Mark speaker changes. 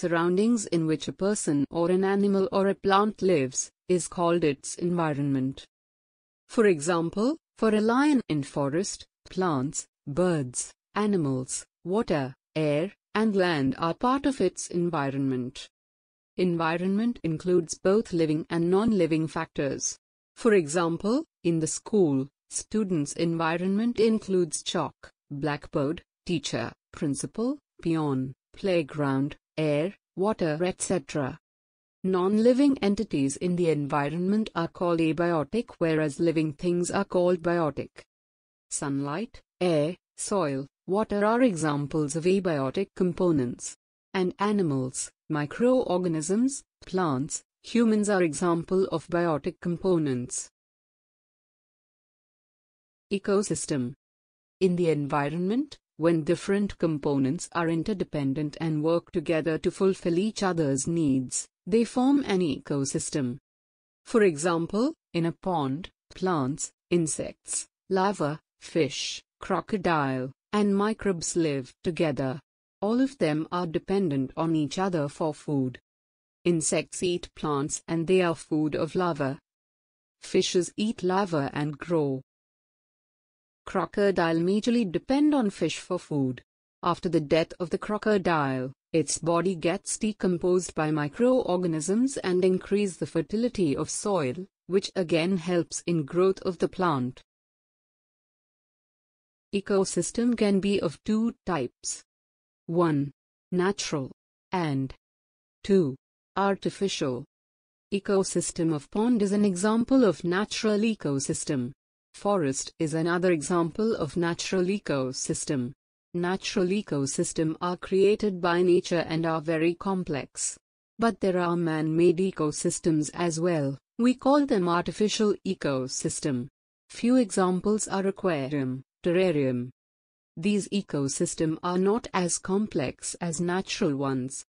Speaker 1: surroundings in which a person or an animal or a plant lives, is called its environment. For example, for a lion in forest, plants, birds, animals, water, air, and land are part of its environment. Environment includes both living and non-living factors. For example, in the school, students' environment includes chalk, blackboard, teacher, principal, peon, playground, air, water etc. Non-living entities in the environment are called abiotic whereas living things are called biotic. Sunlight, air, soil, water are examples of abiotic components. And animals, microorganisms, plants, humans are example of biotic components. Ecosystem In the environment, when different components are interdependent and work together to fulfill each other's needs, they form an ecosystem. For example, in a pond, plants, insects, larvae, fish, crocodile, and microbes live together. All of them are dependent on each other for food. Insects eat plants and they are food of larvae. Fishes eat larvae and grow. Crocodile majorly depend on fish for food. After the death of the crocodile, its body gets decomposed by microorganisms and increase the fertility of soil, which again helps in growth of the plant. Ecosystem can be of two types. 1. Natural and 2. Artificial. Ecosystem of pond is an example of natural ecosystem. Forest is another example of natural ecosystem. Natural ecosystem are created by nature and are very complex. But there are man-made ecosystems as well. We call them artificial ecosystem. Few examples are aquarium, terrarium. These ecosystem are not as complex as natural ones.